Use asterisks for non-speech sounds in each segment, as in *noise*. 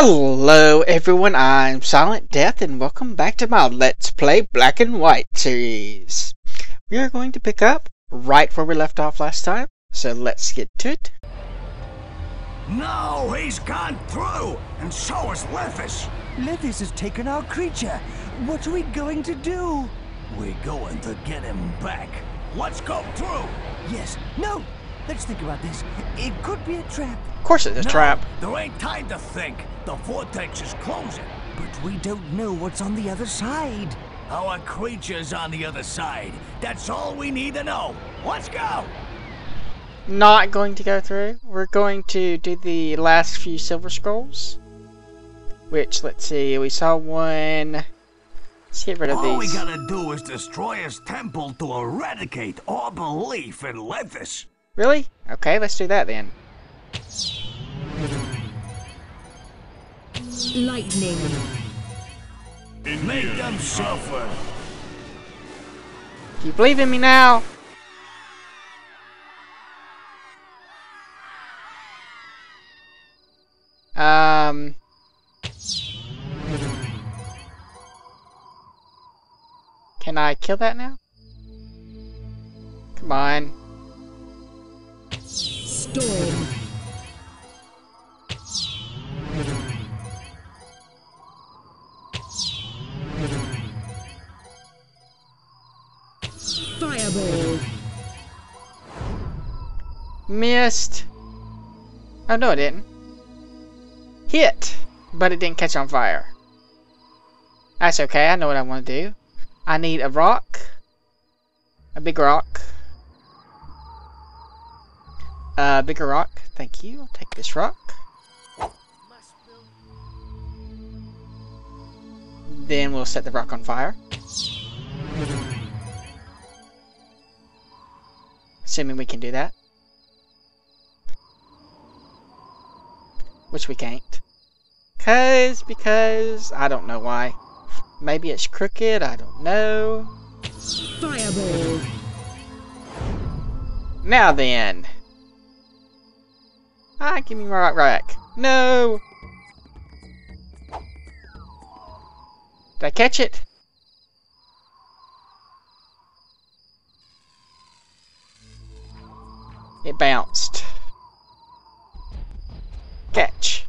Hello everyone, I'm Silent Death and welcome back to my Let's Play Black and White series. We are going to pick up right where we left off last time, so let's get to it. No, he's gone through, and so has Lethys. Lethys has taken our creature. What are we going to do? We're going to get him back. Let's go through. Yes. No. Let's think about this. It could be a trap. Of course it's a no, trap. There ain't time to think. The vortex is closing. But we don't know what's on the other side. Our creature's on the other side. That's all we need to know. Let's go. Not going to go through. We're going to do the last few silver scrolls. Which, let's see, we saw one. Let's get rid of all these. we gotta do is destroy his temple to eradicate all belief in Lethys. Really? Okay, let's do that then. Lightning. Make them suffer. Do you believe in me now? Um. Can I kill that now? Come on. Missed. Oh, no, it didn't. Hit! But it didn't catch on fire. That's okay, I know what I want to do. I need a rock. A big rock. A bigger rock. Thank you. I'll take this rock. Then we'll set the rock on fire. Assuming we can do that. Which we can't. Cause, because, I don't know why. Maybe it's crooked, I don't know. Fireball. Now then. Ah, give me my rock back. No! Did I catch it? It bounced. Catch.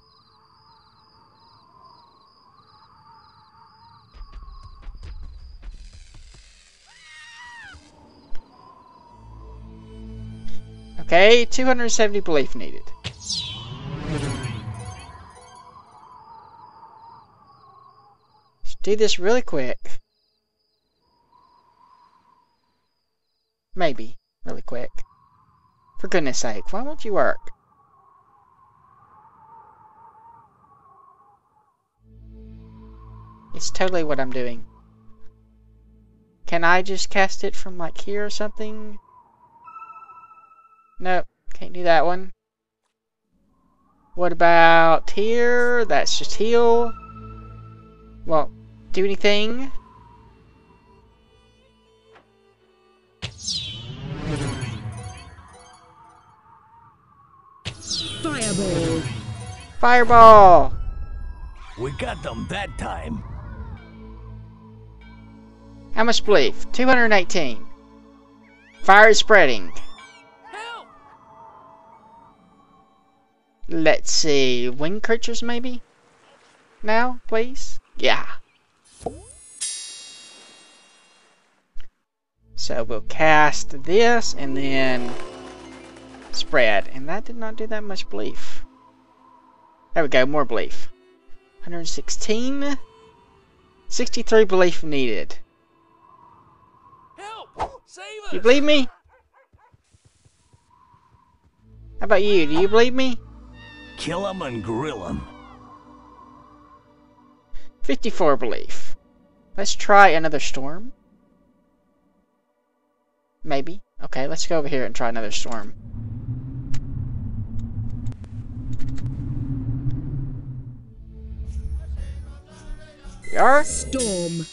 Okay, 270 belief needed. Let's do this really quick. Maybe, really quick. For goodness sake, why won't you work? It's totally what I'm doing. Can I just cast it from like here or something? Nope, can't do that one. What about here? That's just heal. Well, do anything? Fireball. Fireball! We got them that time. How much belief? 218. Fire is spreading. Let's see. Wing creatures, maybe? Now, please? Yeah. So we'll cast this and then spread. And that did not do that much belief. There we go, more belief. 116. 63 belief needed. Help! Save us! You believe me? How about you? Do you believe me? Kill him and grill him. 54 belief. Let's try another storm. Maybe. Okay, let's go over here and try another storm. We are. Storm.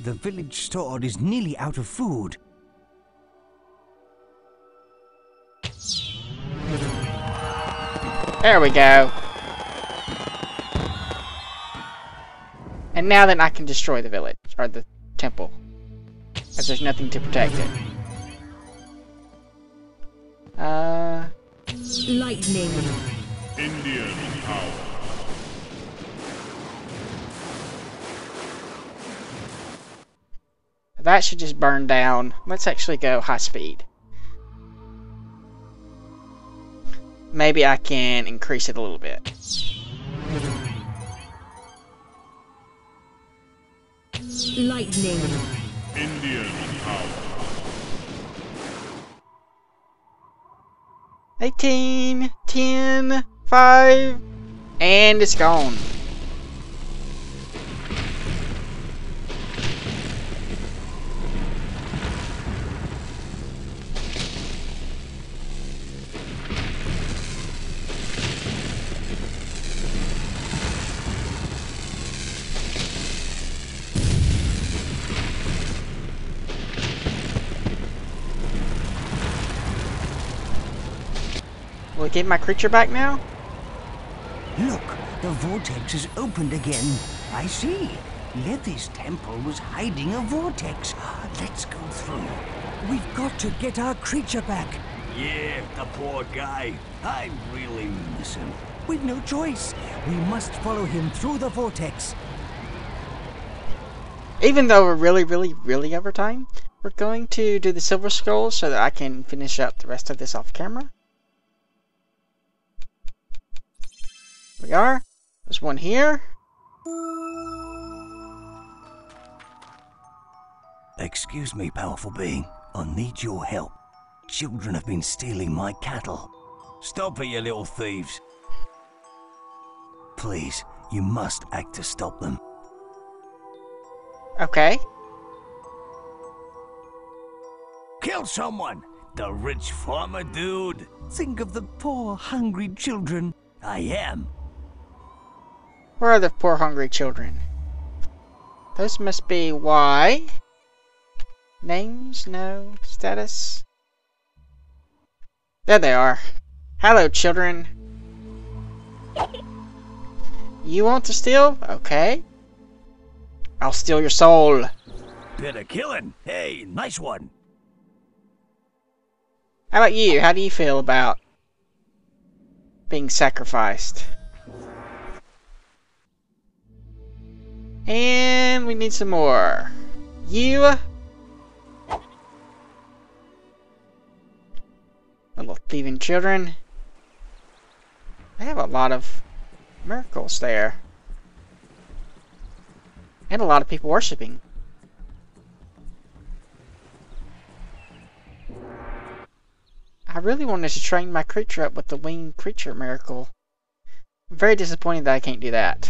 The village store is nearly out of food. There we go. And now then I can destroy the village, or the temple. As there's nothing to protect it. Uh, Lightning. Indian power. that should just burn down. Let's actually go high speed. Maybe I can increase it a little bit. Lightning. Indian power. 18, 10, 5, and it's gone. Get my creature back now? Look, the vortex is opened again. I see. Lethys' temple was hiding a vortex. Let's go through. We've got to get our creature back. Yeah, the poor guy. I really miss him. We've no choice. We must follow him through the vortex. Even though we're really, really, really over time, we're going to do the silver scrolls so that I can finish up the rest of this off camera. We are. There's one here. Excuse me, powerful being. I need your help. Children have been stealing my cattle. Stop it, you little thieves. Please, you must act to stop them. Okay. Kill someone. The rich farmer dude. Think of the poor, hungry children. I am. Where are the poor hungry children? Those must be Y. Names? No. Status? There they are. Hello, children. You want to steal? Okay. I'll steal your soul. Bit of killing. Hey, nice one. How about you? How do you feel about being sacrificed? And we need some more. You. Little thieving children. They have a lot of miracles there. And a lot of people worshipping. I really wanted to train my creature up with the winged creature miracle. I'm very disappointed that I can't do that.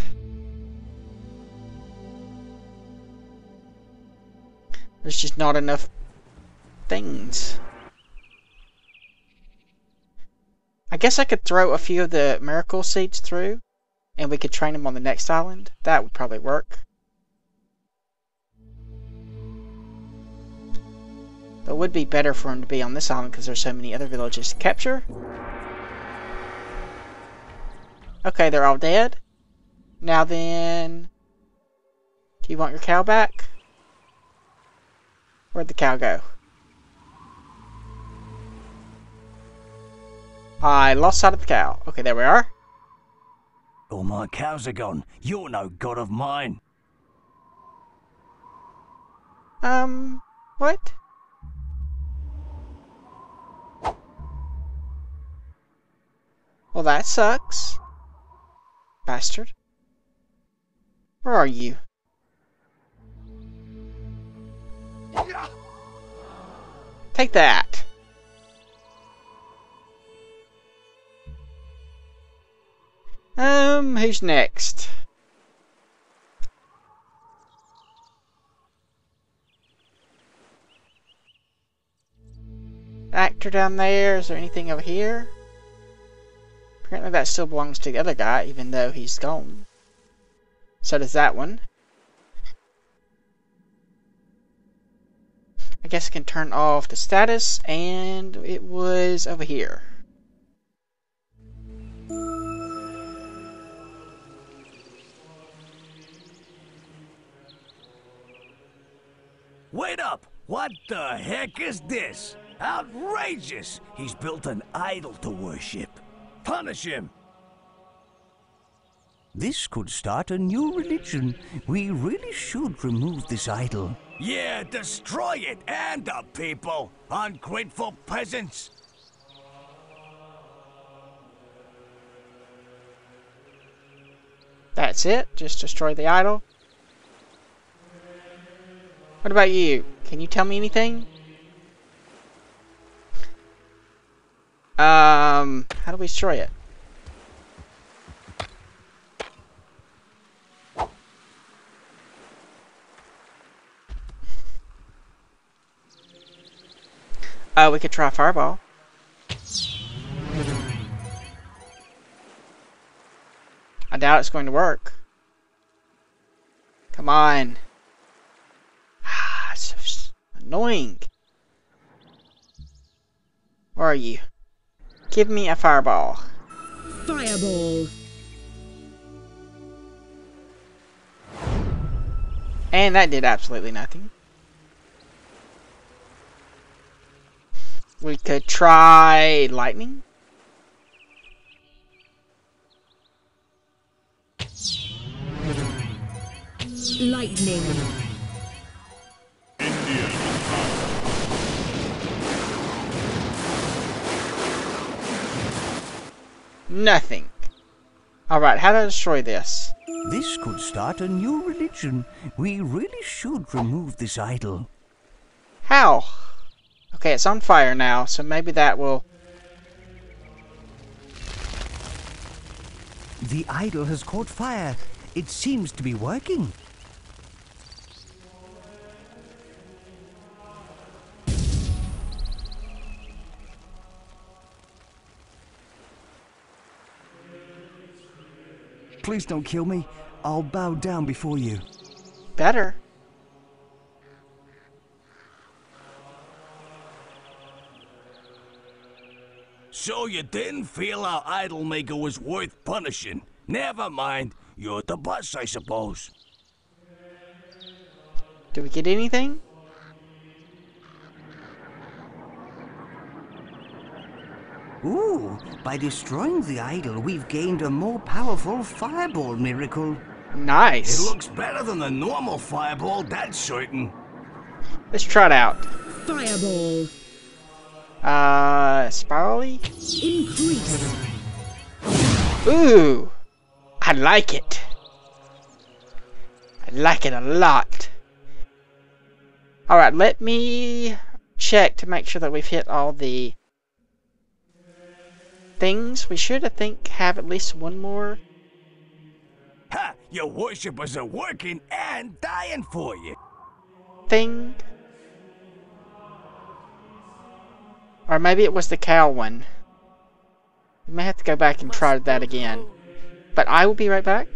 There's just not enough things. I guess I could throw a few of the miracle seeds through and we could train them on the next island. That would probably work. But it would be better for them to be on this island because there's so many other villages to capture. Okay, they're all dead. Now then, do you want your cow back? Where'd the cow go? I lost sight of the cow. Okay, there we are. All my cows are gone. You're no god of mine. Um, what? Well, that sucks. Bastard. Where are you? Take that. Um, who's next? Actor down there. Is there anything over here? Apparently that still belongs to the other guy, even though he's gone. So does that one. Guess I can turn off the status, and it was over here. Wait up! What the heck is this? Outrageous! He's built an idol to worship. Punish him! This could start a new religion. We really should remove this idol. Yeah, destroy it and the people! Ungrateful peasants! That's it? Just destroy the idol? What about you? Can you tell me anything? Um, how do we destroy it? Uh, we could try Fireball. I doubt it's going to work. Come on. Ah, so annoying. Where are you? Give me a fireball. Fireball. And that did absolutely nothing. We could try lightning. Lightning. Indian. Nothing. Alright, how do I destroy this? This could start a new religion. We really should remove this idol. How? Okay, it's on fire now, so maybe that will... The idol has caught fire. It seems to be working. Please don't kill me. I'll bow down before you. Better. So you didn't feel our idol maker was worth punishing? Never mind. You're the boss, I suppose. Do we get anything? Ooh, by destroying the idol, we've gained a more powerful fireball miracle. Nice. It looks better than the normal fireball, that's certain. Let's try it out. Fireball. Uh, spirally? Increase. Ooh! I like it. I like it a lot. Alright, let me check to make sure that we've hit all the things. We should, I think, have at least one more. Ha! Your worshippers are working and dying for you. thing. Or maybe it was the cow one. We may have to go back and try that again. But I will be right back.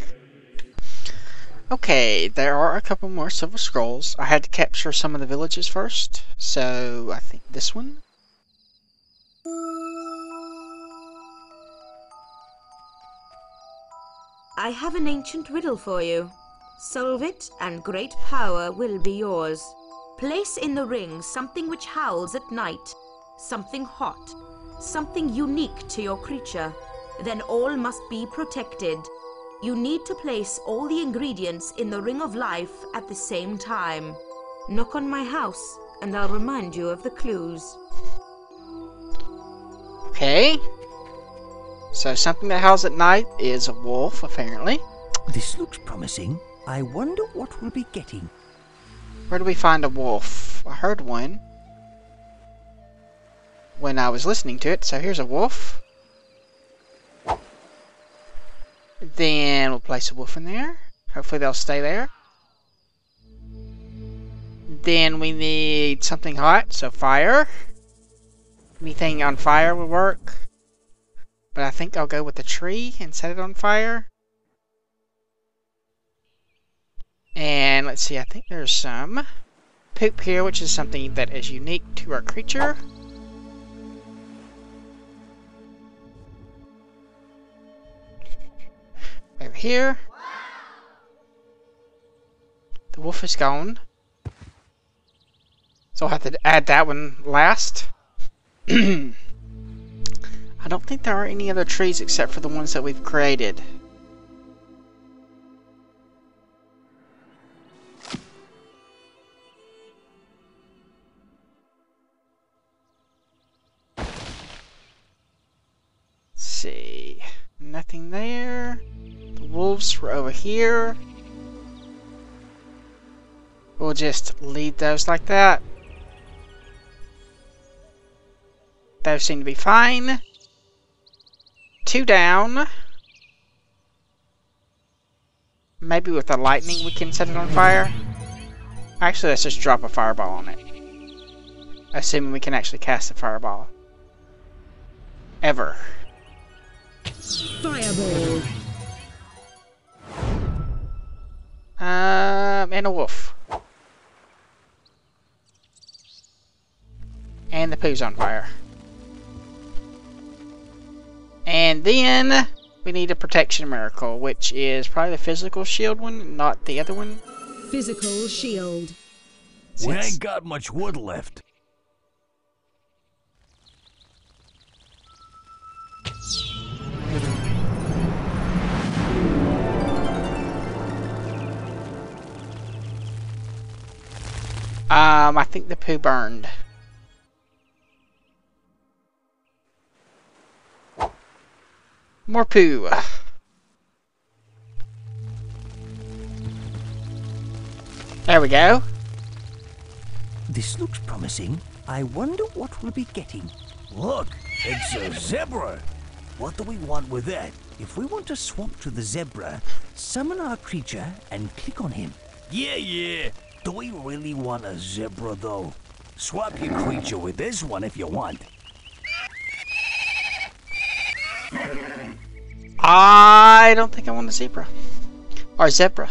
Okay, there are a couple more silver scrolls. I had to capture some of the villages first, so I think this one. I have an ancient riddle for you. Solve it, and great power will be yours. Place in the ring something which howls at night, something hot, something unique to your creature. Then all must be protected. You need to place all the ingredients in the ring of life at the same time. Knock on my house, and I'll remind you of the clues. Okay. So something that howls at night is a wolf, apparently. This looks promising. I wonder what we'll be getting. Where do we find a wolf? I heard one when I was listening to it. So here's a wolf. Then we'll place a wolf in there. Hopefully they'll stay there. Then we need something hot, so fire. Anything on fire will work. But I think I'll go with the tree and set it on fire. And let's see, I think there's some poop here, which is something that is unique to our creature. Over here. The wolf is gone. So I'll have to add that one last. *clears throat* I don't think there are any other trees except for the ones that we've created. See. Nothing there. Wolves were over here. We'll just leave those like that. Those seem to be fine. Two down. Maybe with the lightning we can set it on fire. Actually, let's just drop a fireball on it. Assuming we can actually cast a fireball. Ever. Fireball. Um, and a wolf. And the poo's on fire. And then we need a protection miracle, which is probably the physical shield one, not the other one. Physical shield. We ain't got much wood left. Um, I think the poo burned. More poo. There we go. This looks promising. I wonder what we'll be getting. Look, it's a zebra. What do we want with that? If we want to swap to the zebra, summon our creature and click on him. Yeah, yeah. Do we really want a zebra, though? Swap your creature with this one if you want. I don't think I want a zebra. Or zebra.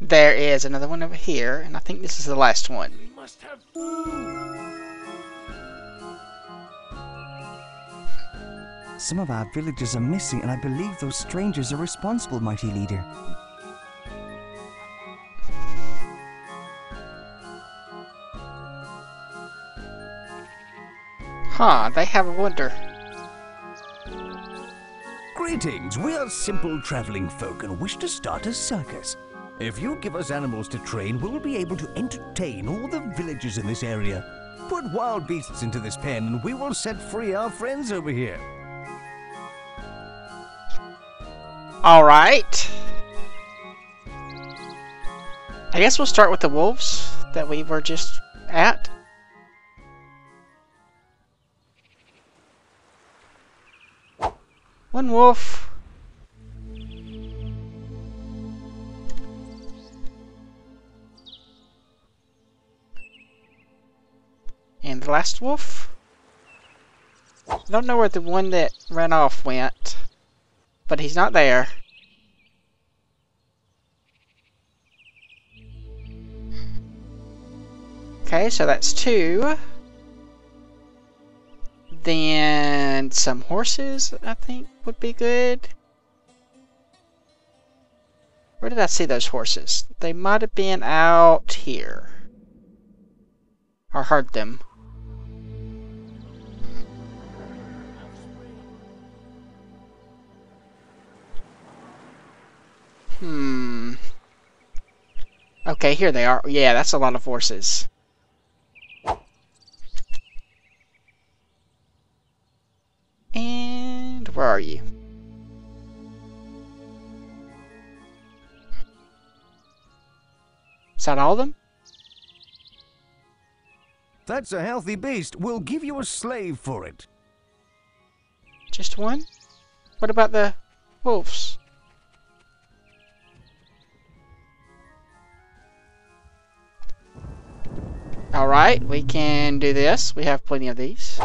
There is another one over here, and I think this is the last one. We must have Some of our villagers are missing, and I believe those strangers are responsible, mighty leader. Huh, they have a wonder. Greetings, we are simple traveling folk and wish to start a circus. If you give us animals to train, we'll be able to entertain all the villagers in this area. Put wild beasts into this pen and we will set free our friends over here. Alright. I guess we'll start with the wolves that we were just at. One wolf. And the last wolf. I don't know where the one that ran off went, but he's not there. Okay, so that's two. Then some horses, I think, would be good. Where did I see those horses? They might have been out here. Or heard them. Hmm. Okay, here they are. Yeah, that's a lot of horses. That all of them? That's a healthy beast. We'll give you a slave for it. Just one? What about the wolves? Alright, we can do this. We have plenty of these.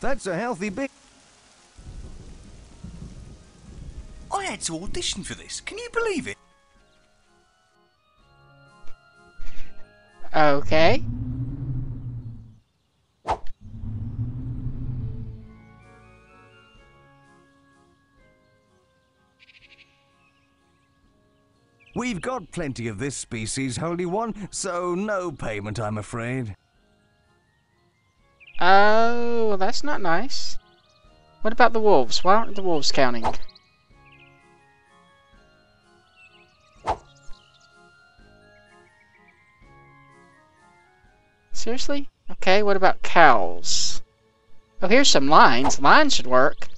That's a healthy beast. I had to audition for this. Can you believe it? Okay. We've got plenty of this species, Holy One, so no payment, I'm afraid. Oh, that's not nice. What about the wolves? Why aren't the wolves counting? Seriously? Okay, what about cows? Oh, here's some lines. Lines should work.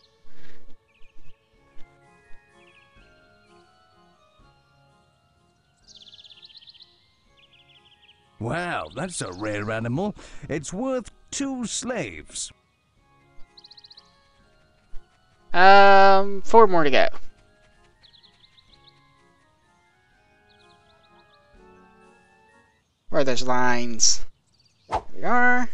Wow, that's a rare animal. It's worth two slaves. Um, four more to go. Where are those lines? There we are.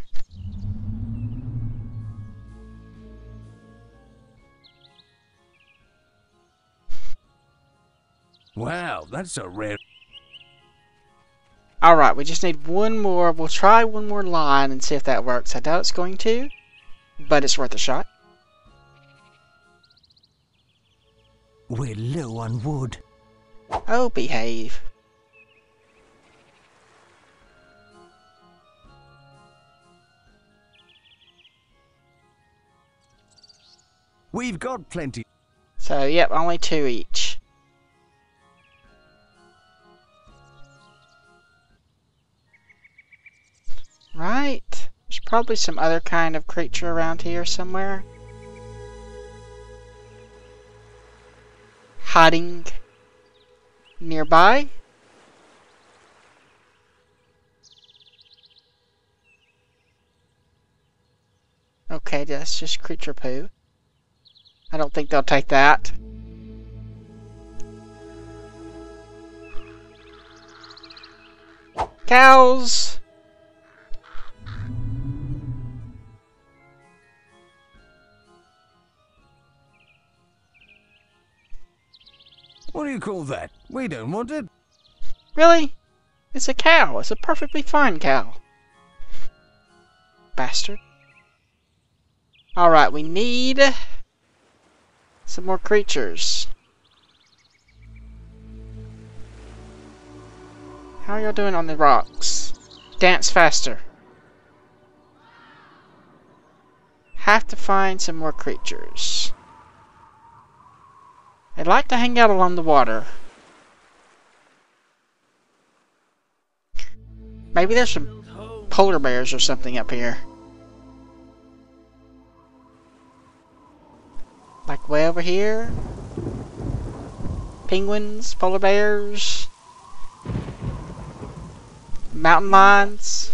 Wow, that's a rare... Alright, we just need one more. We'll try one more line and see if that works. I doubt it's going to, but it's worth a shot. We're low on wood. Oh, behave. We've got plenty. So, yep, only two each. Right. There's probably some other kind of creature around here somewhere. Hiding nearby. Okay, that's just creature poo. I don't think they'll take that. Cows! What do you call that? We don't want it. Really? It's a cow. It's a perfectly fine cow. Bastard. Alright, we need some more creatures. How are y'all doing on the rocks? Dance faster. Have to find some more creatures. I'd like to hang out along the water. Maybe there's some polar bears or something up here. Like way over here. Penguins, polar bears, mountain lions.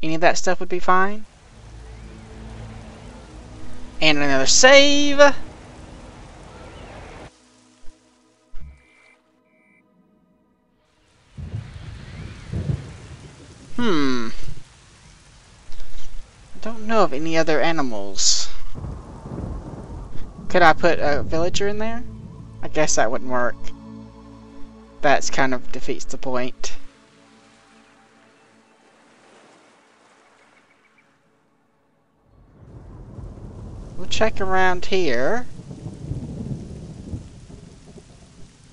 Any of that stuff would be fine. And another save. Hmm. I don't know of any other animals. Could I put a villager in there? I guess that wouldn't work. That's kind of defeats the point. We'll check around here.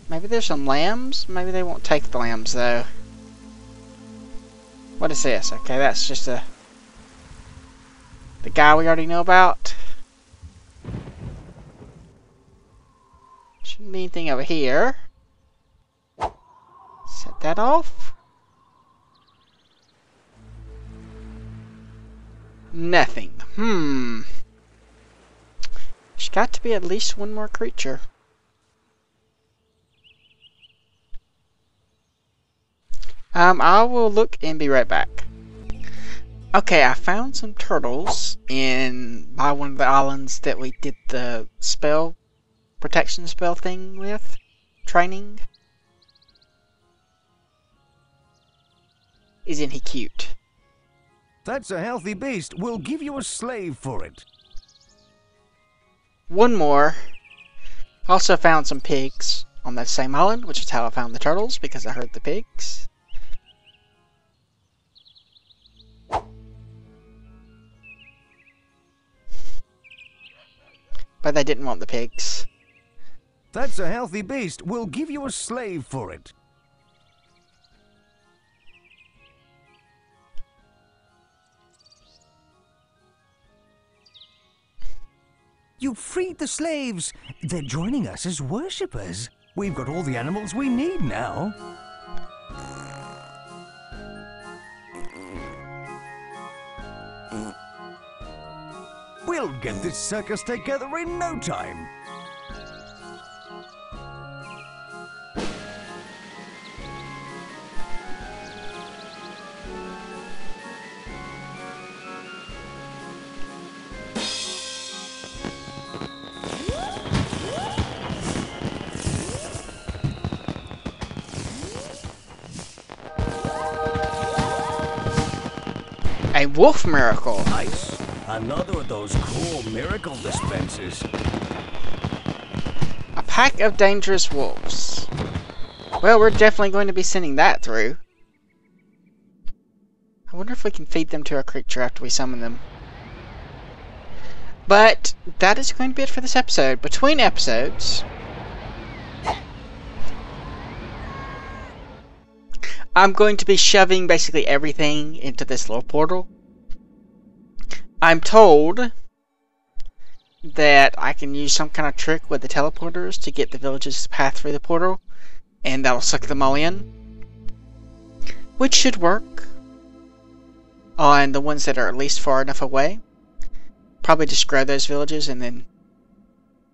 Maybe there's some lambs? Maybe they won't take the lambs though. What is this? Okay, that's just a... The guy we already know about. Shouldn't be anything over here. Set that off. Nothing. Hmm. There's got to be at least one more creature. Um, I will look and be right back. Okay, I found some turtles in by one of the islands that we did the spell protection spell thing with training. Isn't he cute? That's a healthy beast. We'll give you a slave for it. One more. Also found some pigs on that same island, which is how I found the turtles because I heard the pigs. But they didn't want the pigs. That's a healthy beast. We'll give you a slave for it. You freed the slaves. They're joining us as worshippers. We've got all the animals we need now. We'll get this circus together in no time. A wolf miracle. Nice. Another of those cool miracle dispensers. A pack of dangerous wolves. Well, we're definitely going to be sending that through. I wonder if we can feed them to a creature after we summon them. But that is going to be it for this episode. Between episodes, I'm going to be shoving basically everything into this little portal. I'm told that I can use some kind of trick with the teleporters to get the villages to path through the portal, and that'll suck them all in. Which should work on the ones that are at least far enough away. Probably just grow those villages and then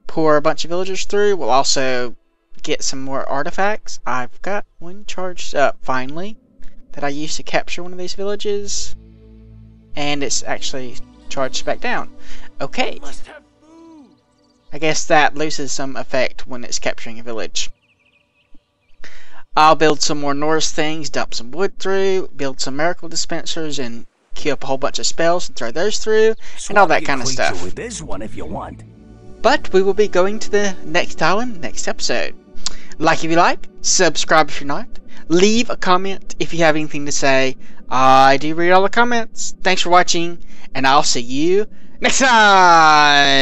pour a bunch of villagers through. We'll also get some more artifacts. I've got one charged up finally that I used to capture one of these villages. And it's actually charged back down. Okay. I guess that loses some effect when it's capturing a village. I'll build some more Norse things, dump some wood through, build some miracle dispensers, and queue up a whole bunch of spells and throw those through, and all that kind of stuff. With this one if you want. But we will be going to the next island next episode. Like if you like, subscribe if you're not, leave a comment if you have anything to say. I do read all the comments. Thanks for watching, and I'll see you next time!